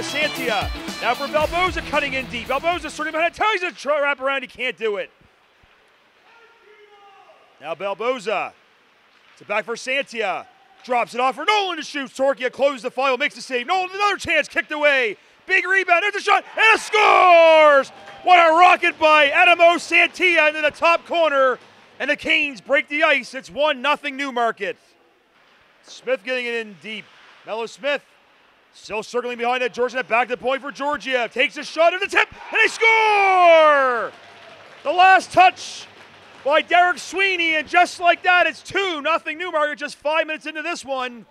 Santia. Now for Balboza cutting in deep. Balboza starting behind. Him to wrap around. He can't do it. Now Balboza. It's a back for Santia. Drops it off for Nolan to shoot. Torquia closes the file, makes the save. Nolan, another chance, kicked away. Big rebound. There's a shot, and a scores! What a rocket by Adamo Santia into the top corner. And the Canes break the ice. It's 1 0 Newmarket. Smith getting it in deep. Mello Smith still circling behind that Georgia. Back to the point for Georgia. Takes a shot at the tip, and they score! The last touch by Derek Sweeney, and just like that, it's 2 nothing Newmarket just five minutes into this one.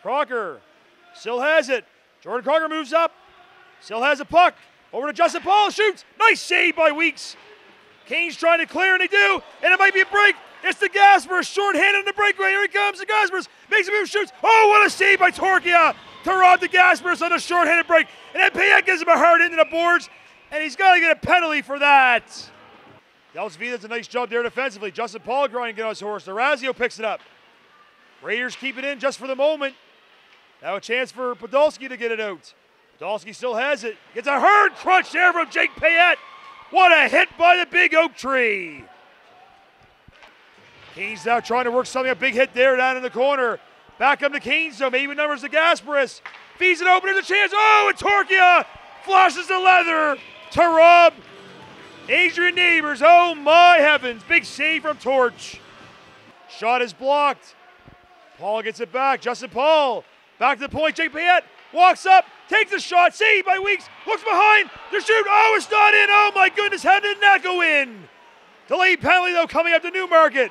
Crocker still has it. Jordan Crocker moves up, still has a puck. Over to Justin Paul, shoots. Nice save by Weeks. Kane's trying to clear, and they do, and it might be a break. It's the Gasper, short-handed in the breakaway. Here he comes, the Gaspers makes a move, shoots. Oh, what a save by Torquia to rob the Gaspers on a short-handed break. And then Payette gives him a hard into the boards, and he's got to get a penalty for that. V does a nice job there defensively. Justin Paul grinding on his horse. Durazio picks it up. Raiders keep it in just for the moment. Now a chance for Podolski to get it out. Podolski still has it. Gets a hard crunch there from Jake Payette. What a hit by the big oak tree. Canes now trying to work something, a big hit there down in the corner. Back up to Canes though, maybe numbers to Gasparis. Feeds it open, there's a chance. Oh, and Torquia flashes the leather to Rob. Adrian Neighbors, oh my heavens. Big save from Torch. Shot is blocked. Paul gets it back. Justin Paul back to the point. Jake Payette walks up, takes the shot, saved by Weeks, looks behind, the shoot. Oh, it's not in. Oh my goodness, how did that go in? Delayed penalty though coming up to Newmarket.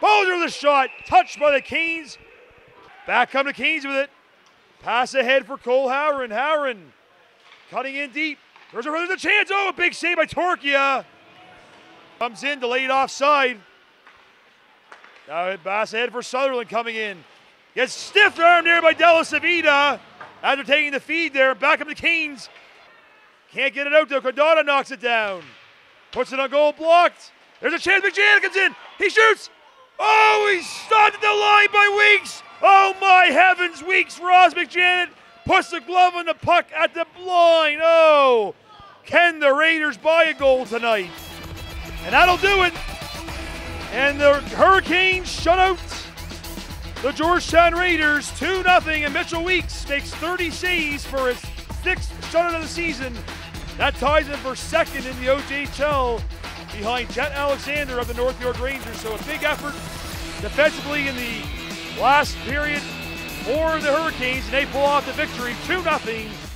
Bowser with a shot, touched by the Canes. Back come the Canes with it. Pass ahead for Cole Howren. Howren cutting in deep. There's a, there's a chance. Oh, a big save by Torquia. Comes in, delayed offside. Now pass ahead for Sutherland coming in. Gets stiff armed there by Della Savita after taking the feed there. Back up the Canes. Can't get it out though. Cardona knocks it down. Puts it on goal blocked. There's a chance. McJanet comes in. He shoots. Oh, he's started the line by Weeks. Oh my heavens, Weeks. Ross McJanet puts the glove on the puck at the blind. Oh, can the Raiders buy a goal tonight? And that'll do it. And the Hurricanes shut out the Georgetown Raiders 2 0. And Mitchell Weeks makes 30 saves for his sixth shutout of the season. That ties him for second in the OJHL behind Jett Alexander of the North York Rangers. So a big effort defensively in the last period for the Hurricanes, and they pull off the victory 2 0